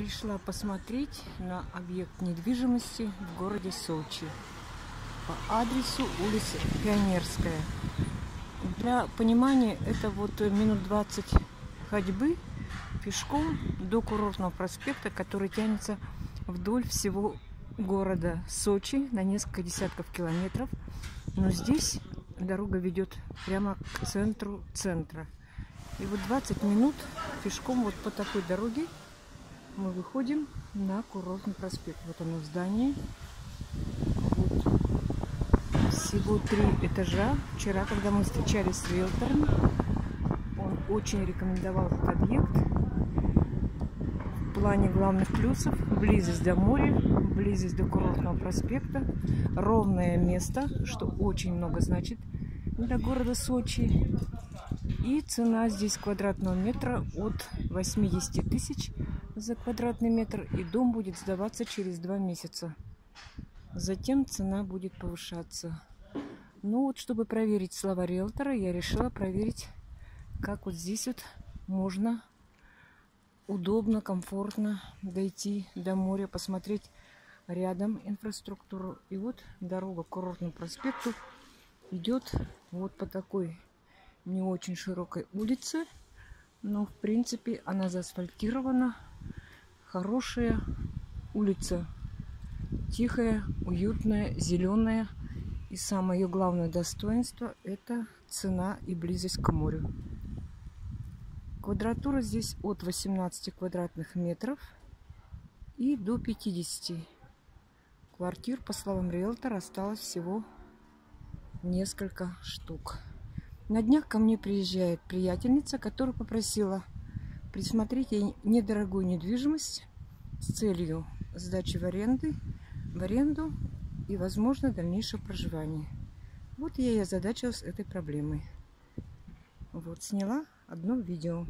пришла посмотреть на объект недвижимости в городе Сочи по адресу улица Пионерская. Для понимания, это вот минут 20 ходьбы пешком до курортного проспекта, который тянется вдоль всего города Сочи на несколько десятков километров. Но здесь дорога ведет прямо к центру центра. И вот 20 минут пешком вот по такой дороге мы выходим на курортный проспект. Вот оно здание. Вот. Всего три этажа. Вчера, когда мы встречались с риэлтором, он очень рекомендовал этот объект. В плане главных плюсов близость до моря, близость до курортного проспекта, ровное место, что очень много значит для города Сочи. И цена здесь квадратного метра от 80 тысяч за квадратный метр. И дом будет сдаваться через два месяца. Затем цена будет повышаться. Ну вот, чтобы проверить слова риэлтора, я решила проверить, как вот здесь вот можно удобно, комфортно дойти до моря, посмотреть рядом инфраструктуру. И вот дорога к курортному проспекту идет вот по такой не очень широкой улице. Но, в принципе, она заасфальтирована. Хорошая улица. Тихая, уютная, зеленая. И самое ее главное достоинство – это цена и близость к морю. Квадратура здесь от 18 квадратных метров и до 50. Квартир, по словам риэлтора, осталось всего несколько штук. На днях ко мне приезжает приятельница, которая попросила присмотреть ей недорогую недвижимость с целью сдачи в, аренды, в аренду и, возможно, дальнейшего проживания. Вот я и озадачилась этой проблемой. Вот, сняла одно видео.